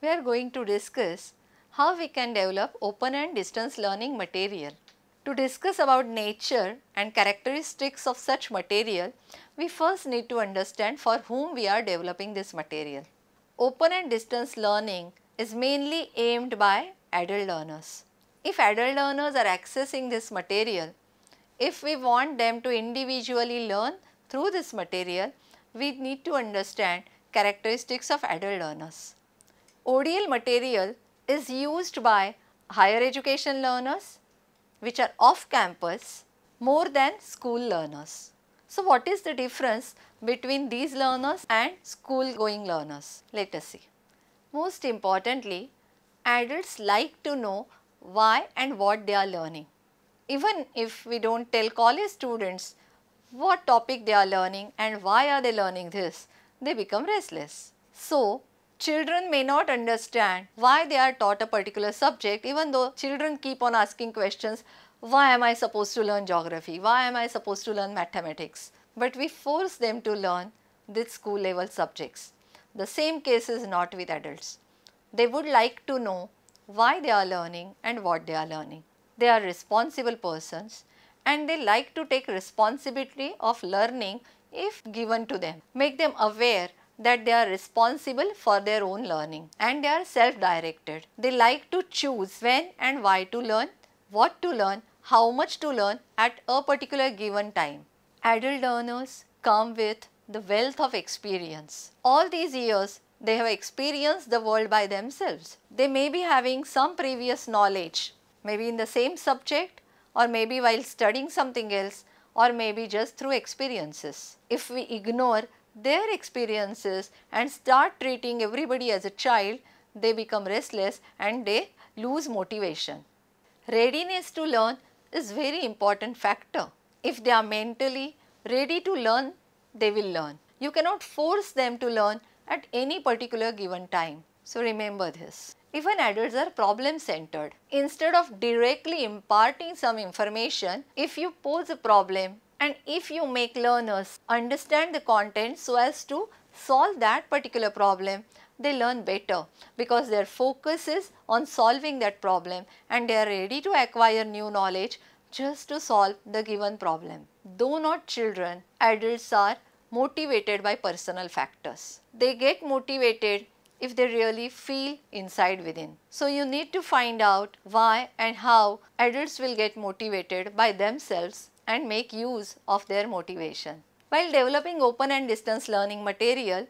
we are going to discuss how we can develop open and distance learning material. To discuss about nature and characteristics of such material, we first need to understand for whom we are developing this material. Open and distance learning is mainly aimed by adult learners. If adult learners are accessing this material, if we want them to individually learn through this material, we need to understand characteristics of adult learners. ODL material is used by higher education learners which are off campus more than school learners. So, what is the difference between these learners and school going learners? Let us see. Most importantly, adults like to know why and what they are learning. Even if we do not tell college students what topic they are learning and why are they learning this, they become restless. So, children may not understand why they are taught a particular subject even though children keep on asking questions why am I supposed to learn geography, why am I supposed to learn mathematics, but we force them to learn these school level subjects. The same case is not with adults. They would like to know why they are learning and what they are learning. They are responsible persons and they like to take responsibility of learning if given to them. Make them aware that they are responsible for their own learning and they are self-directed. They like to choose when and why to learn, what to learn, how much to learn at a particular given time. Adult learners come with the wealth of experience. All these years they have experienced the world by themselves. They may be having some previous knowledge, maybe in the same subject or maybe while studying something else or maybe just through experiences. If we ignore their experiences and start treating everybody as a child, they become restless and they lose motivation. Readiness to learn is very important factor. If they are mentally ready to learn, they will learn. You cannot force them to learn at any particular given time. So remember this. Even adults are problem centered. Instead of directly imparting some information, if you pose a problem and if you make learners understand the content so as to solve that particular problem, they learn better because their focus is on solving that problem and they are ready to acquire new knowledge just to solve the given problem. Though not children, adults are motivated by personal factors. They get motivated if they really feel inside within. So, you need to find out why and how adults will get motivated by themselves and make use of their motivation. While developing open and distance learning material,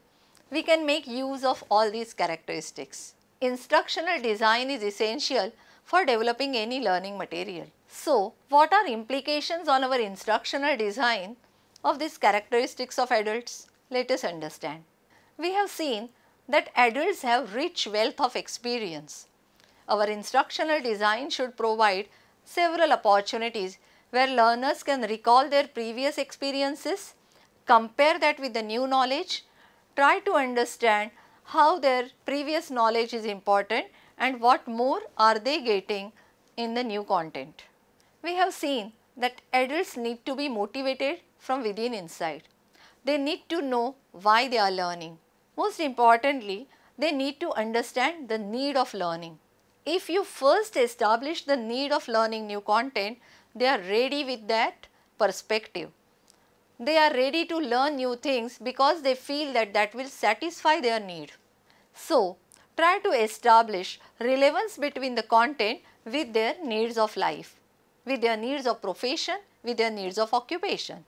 we can make use of all these characteristics. Instructional design is essential for developing any learning material. So, what are implications on our instructional design of these characteristics of adults? Let us understand. We have seen that adults have rich wealth of experience. Our instructional design should provide several opportunities where learners can recall their previous experiences, compare that with the new knowledge, try to understand how their previous knowledge is important and what more are they getting in the new content. We have seen that adults need to be motivated from within inside. They need to know why they are learning. Most importantly, they need to understand the need of learning. If you first establish the need of learning new content, they are ready with that perspective. They are ready to learn new things because they feel that that will satisfy their need. So, try to establish relevance between the content with their needs of life, with their needs of profession, with their needs of occupation.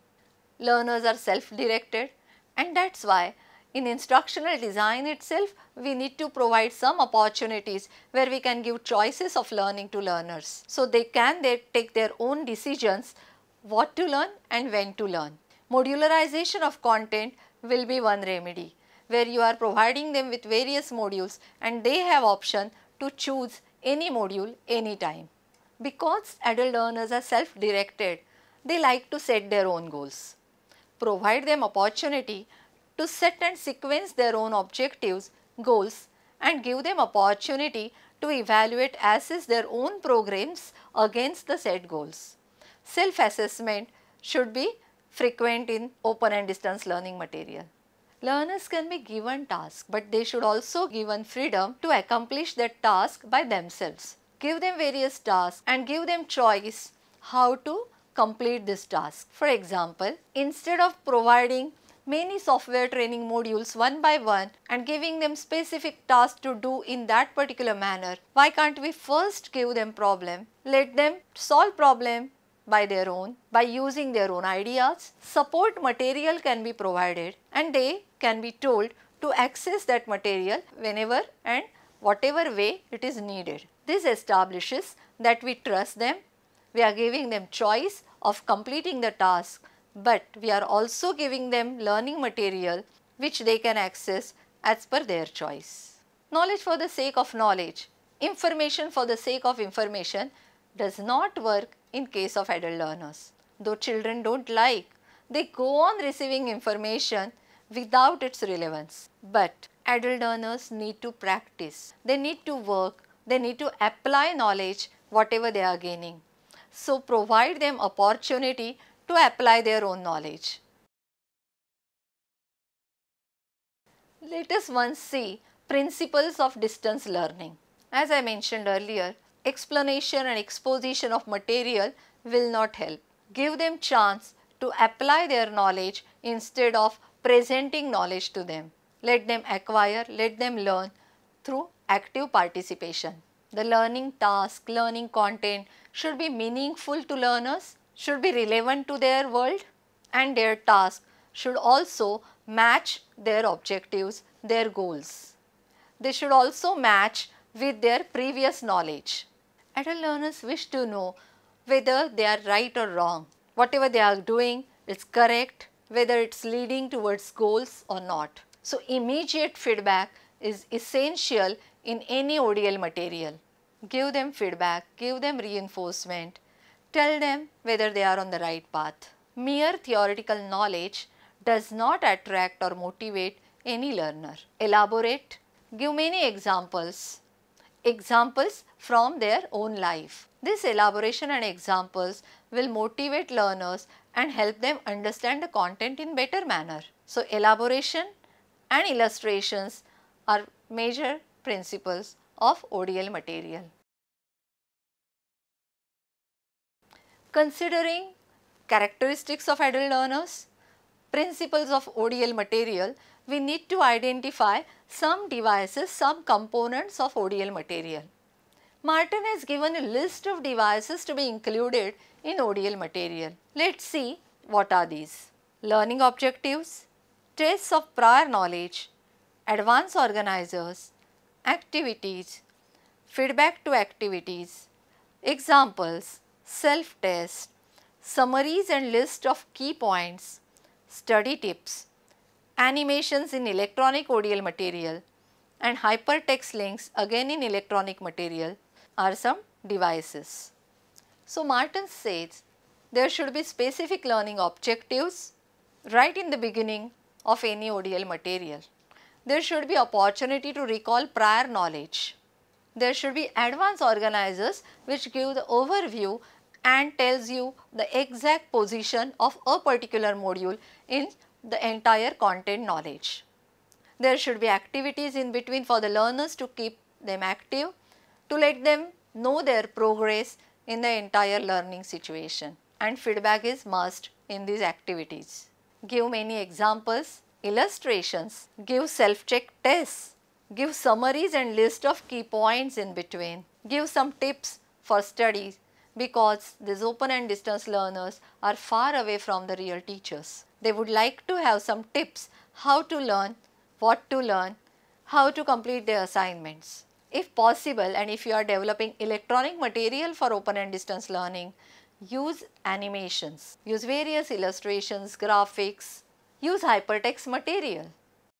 Learners are self-directed and that is why in instructional design itself, we need to provide some opportunities where we can give choices of learning to learners. So, they can they take their own decisions what to learn and when to learn. Modularization of content will be one remedy where you are providing them with various modules and they have option to choose any module anytime. Because adult learners are self-directed, they like to set their own goals. Provide them opportunity to set and sequence their own objectives, goals and give them opportunity to evaluate assess their own programs against the set goals. Self-assessment should be frequent in open and distance learning material. Learners can be given tasks, but they should also given freedom to accomplish that task by themselves. Give them various tasks and give them choice how to complete this task. For example, instead of providing many software training modules one by one and giving them specific tasks to do in that particular manner, why can't we first give them problem, let them solve problem by their own, by using their own ideas, support material can be provided and they can be told to access that material whenever and whatever way it is needed. This establishes that we trust them, we are giving them choice of completing the task, but we are also giving them learning material which they can access as per their choice. Knowledge for the sake of knowledge, information for the sake of information does not work in case of adult learners. Though children don't like, they go on receiving information without its relevance. But adult learners need to practice, they need to work, they need to apply knowledge whatever they are gaining. So provide them opportunity to apply their own knowledge. Let us once see principles of distance learning. As I mentioned earlier, explanation and exposition of material will not help. Give them chance to apply their knowledge instead of presenting knowledge to them. Let them acquire, let them learn through active participation. The learning task, learning content should be meaningful to learners, should be relevant to their world and their task should also match their objectives, their goals. They should also match with their previous knowledge. Adult learners wish to know whether they are right or wrong, whatever they are doing is correct, whether it's leading towards goals or not. So immediate feedback is essential in any ODL material. Give them feedback, give them reinforcement, tell them whether they are on the right path. Mere theoretical knowledge does not attract or motivate any learner. Elaborate, give many examples, examples from their own life. This elaboration and examples will motivate learners and help them understand the content in better manner. So, elaboration and illustrations are major principles of ODL material. Considering characteristics of adult learners, principles of ODL material, we need to identify some devices, some components of ODL material. Martin has given a list of devices to be included in ODL material. Let's see what are these. Learning objectives, tests of prior knowledge, advanced organizers, activities, feedback to activities, examples, self-test, summaries and list of key points, study tips, animations in electronic ODL material and hypertext links again in electronic material are some devices. So Martin says there should be specific learning objectives right in the beginning of any ODL material. There should be opportunity to recall prior knowledge. There should be advanced organizers which give the overview and tells you the exact position of a particular module in the entire content knowledge. There should be activities in between for the learners to keep them active, to let them know their progress in the entire learning situation and feedback is must in these activities. Give many examples, illustrations, give self-check tests, give summaries and list of key points in between, give some tips for studies because these open and distance learners are far away from the real teachers. They would like to have some tips how to learn, what to learn, how to complete their assignments. If possible and if you are developing electronic material for open and distance learning, use animations, use various illustrations, graphics, use hypertext material.